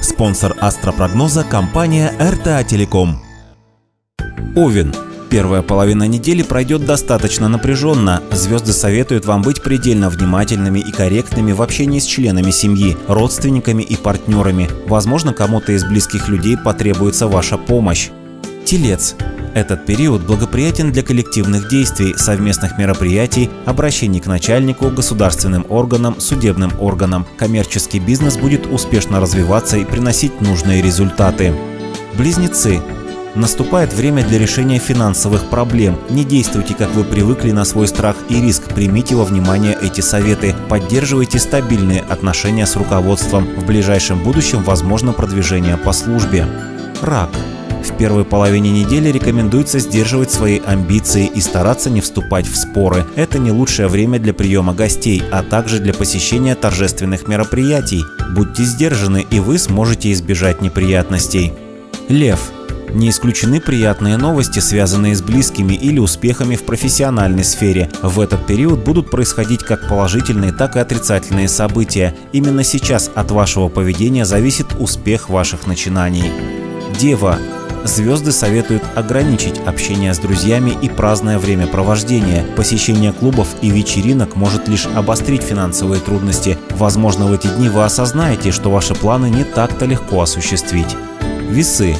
Спонсор астропрогноза – компания РТА Телеком. Овен. Первая половина недели пройдет достаточно напряженно. Звезды советуют вам быть предельно внимательными и корректными в общении с членами семьи, родственниками и партнерами. Возможно, кому-то из близких людей потребуется ваша помощь. Телец. Этот период благоприятен для коллективных действий, совместных мероприятий, обращений к начальнику, государственным органам, судебным органам. Коммерческий бизнес будет успешно развиваться и приносить нужные результаты. Близнецы. Наступает время для решения финансовых проблем. Не действуйте, как вы привыкли, на свой страх и риск. Примите во внимание эти советы. Поддерживайте стабильные отношения с руководством. В ближайшем будущем возможно продвижение по службе. Рак. В первой половине недели рекомендуется сдерживать свои амбиции и стараться не вступать в споры. Это не лучшее время для приема гостей, а также для посещения торжественных мероприятий. Будьте сдержаны, и вы сможете избежать неприятностей. Лев. Не исключены приятные новости, связанные с близкими или успехами в профессиональной сфере. В этот период будут происходить как положительные, так и отрицательные события. Именно сейчас от вашего поведения зависит успех ваших начинаний. Дева. Звезды советуют ограничить общение с друзьями и праздное времяпровождение. Посещение клубов и вечеринок может лишь обострить финансовые трудности. Возможно, в эти дни вы осознаете, что ваши планы не так-то легко осуществить. Весы.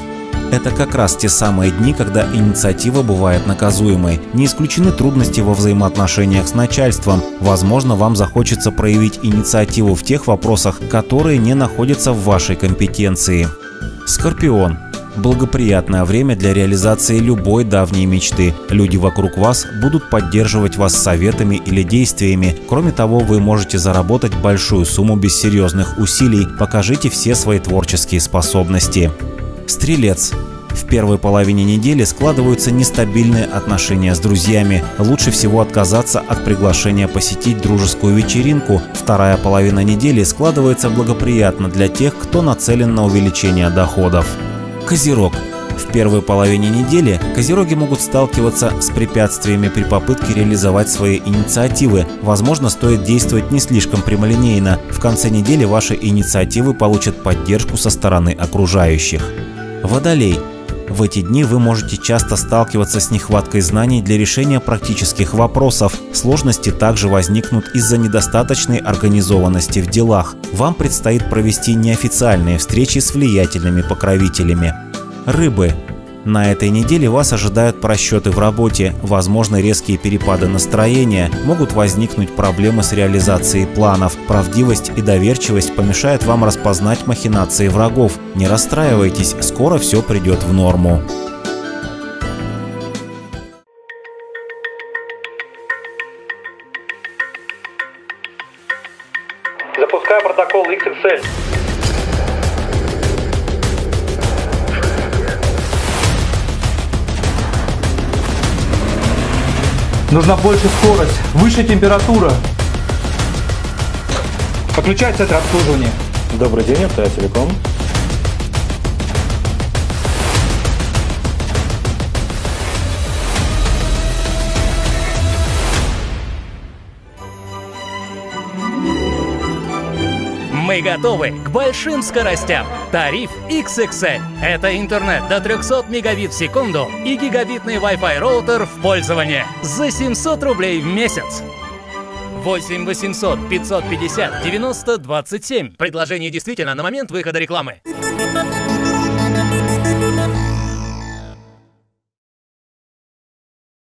Это как раз те самые дни, когда инициатива бывает наказуемой. Не исключены трудности во взаимоотношениях с начальством. Возможно, вам захочется проявить инициативу в тех вопросах, которые не находятся в вашей компетенции. Скорпион. Благоприятное время для реализации любой давней мечты. Люди вокруг вас будут поддерживать вас советами или действиями. Кроме того, вы можете заработать большую сумму без серьезных усилий. Покажите все свои творческие способности. Стрелец. В первой половине недели складываются нестабильные отношения с друзьями. Лучше всего отказаться от приглашения посетить дружескую вечеринку. Вторая половина недели складывается благоприятно для тех, кто нацелен на увеличение доходов. Козерог. В первой половине недели козероги могут сталкиваться с препятствиями при попытке реализовать свои инициативы. Возможно, стоит действовать не слишком прямолинейно. В конце недели ваши инициативы получат поддержку со стороны окружающих. Водолей. В эти дни вы можете часто сталкиваться с нехваткой знаний для решения практических вопросов. Сложности также возникнут из-за недостаточной организованности в делах. Вам предстоит провести неофициальные встречи с влиятельными покровителями. Рыбы. На этой неделе вас ожидают просчеты в работе, возможны резкие перепады настроения, могут возникнуть проблемы с реализацией планов. Правдивость и доверчивость помешают вам распознать махинации врагов. Не расстраивайтесь, скоро все придет в норму. Запускаю протокол XXL. Нужна больше скорость, выше температура. Подключать центр обслуживания. Добрый день, это Телеком. Мы готовы к большим скоростям. Тариф XXL. Это интернет до 300 мегабит в секунду и гигабитный Wi-Fi роутер в пользование за 700 рублей в месяц. 8 800 550 90 27. Предложение действительно на момент выхода рекламы.